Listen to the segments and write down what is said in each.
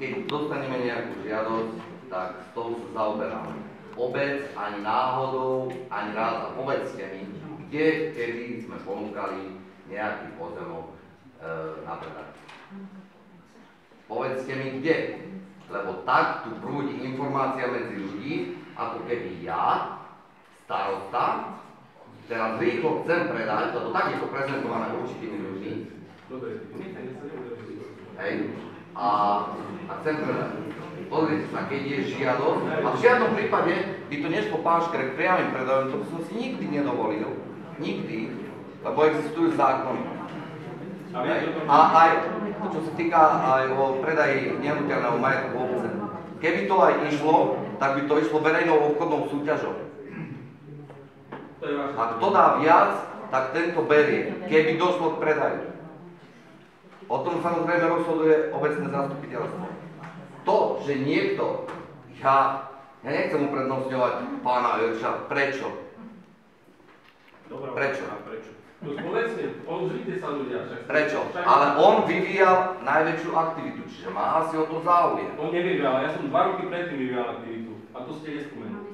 keď dostaneme nejakú žiadosť, tak s tou sa zaoberáme. Obec ani náhodou, ani raz, a povedzte mi, kde, kedy sme ponúkali nejaký pozemok e, na predaj. Povedzte mi kde, lebo tak tu prúdi informácia medzi ľudí, ako keby ja, starosta, teraz rýchlo chcem predať, lebo tak je to prezentované určitými ľuďmi, Dobre, hej, a, a predať. Pozrite sa, keď je žiadosť, a v žiadnom prípade by to nešlo pán Škrek priamým predajom, to by som si nikdy nedovolil, nikdy, lebo existujú zákony. A aj, čo sa týka aj o predaji nehnuteľného majetku obce. Keby to aj išlo, tak by to išlo verejnou obchodnou súťažou. A kto dá viac, tak tento berie, keby došlo k predaju. O tom samozrejme rozhoduje obecné zastupiteľstvo. To, že niekto, ja, ja nechcem uprednostňovať pána Jurča, prečo? Dobrá, Prečo? prečo? No povedzte, pozrite sa ľudia. Však, Prečo? však- Ale on vyvíjal najväčšiu aktivitu, čiže má asi o to záujem. On nevyvíjal, ja som dva roky predtým vyvíjal aktivitu. A to ste nespomenuli.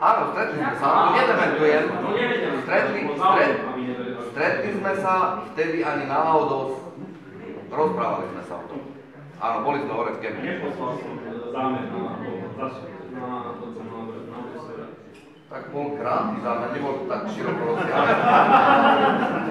Áno, stretli sme sa, to nedementujem. No nevedel. Stretli, Bol stret, záujem, aby nevedel. stretli sme sa, vtedy ani náhodou, rozprávali sme sa o tom. Áno, boli sme hore v Kemi. Neposlal som e, zámer na na. Tak bol krátky zámer, nebol tak široko. Ľudia,